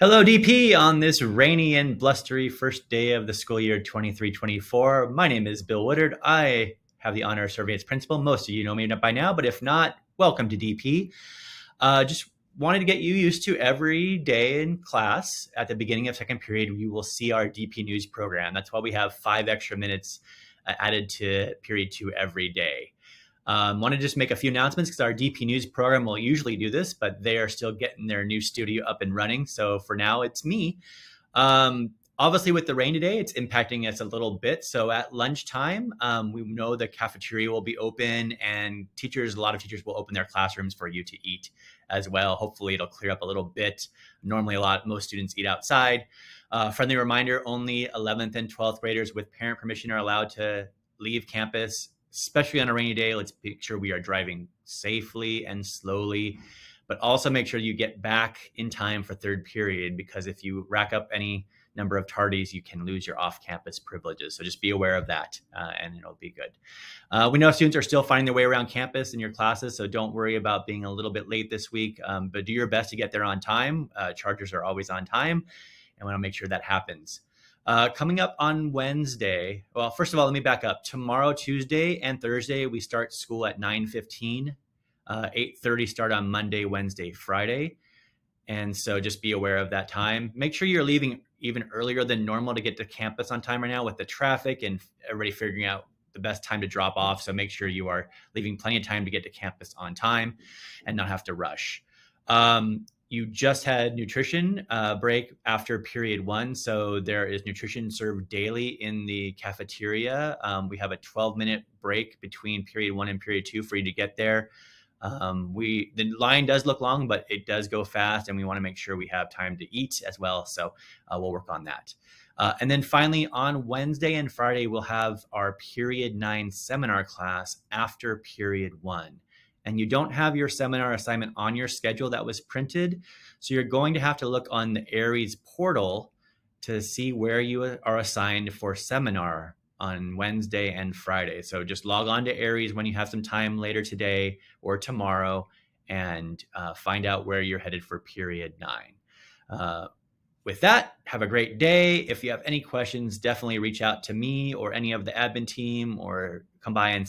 Hello, DP, on this rainy and blustery first day of the school year 23 24. My name is Bill Woodard. I have the honor of serving as principal. Most of you know me by now, but if not, welcome to DP. Uh, just wanted to get you used to every day in class at the beginning of second period, you will see our DP News program. That's why we have five extra minutes uh, added to period two every day. Um, want to just make a few announcements because our DP News program will usually do this, but they are still getting their new studio up and running. So for now, it's me. Um, obviously, with the rain today, it's impacting us a little bit. So at lunchtime, um, we know the cafeteria will be open, and teachers, a lot of teachers will open their classrooms for you to eat as well. Hopefully, it'll clear up a little bit. Normally, a lot most students eat outside. Uh, friendly reminder: only 11th and 12th graders with parent permission are allowed to leave campus especially on a rainy day, let's make sure we are driving safely and slowly, but also make sure you get back in time for third period because if you rack up any number of tardies, you can lose your off-campus privileges. So just be aware of that, uh, and it'll be good. Uh, we know students are still finding their way around campus in your classes, so don't worry about being a little bit late this week. Um, but do your best to get there on time. Uh, chargers are always on time, and we want to make sure that happens. Uh, coming up on Wednesday, well, first of all, let me back up. Tomorrow, Tuesday, and Thursday, we start school at 9.15. Uh, 8.30 start on Monday, Wednesday, Friday. And so just be aware of that time. Make sure you're leaving even earlier than normal to get to campus on time right now with the traffic and everybody figuring out the best time to drop off. So make sure you are leaving plenty of time to get to campus on time and not have to rush. Um, you just had nutrition uh, break after period one. So there is nutrition served daily in the cafeteria. Um, we have a 12 minute break between period one and period two for you to get there. Um, we the line does look long, but it does go fast, and we want to make sure we have time to eat as well. So uh, we'll work on that. Uh, and then finally, on Wednesday and Friday, we'll have our period nine seminar class after period one and you don't have your seminar assignment on your schedule that was printed, so you're going to have to look on the Aeries portal to see where you are assigned for seminar on Wednesday and Friday. So just log on to Aeries when you have some time later today or tomorrow and uh, find out where you're headed for period nine. Uh, with that, have a great day. If you have any questions, definitely reach out to me or any of the admin team or come by and say,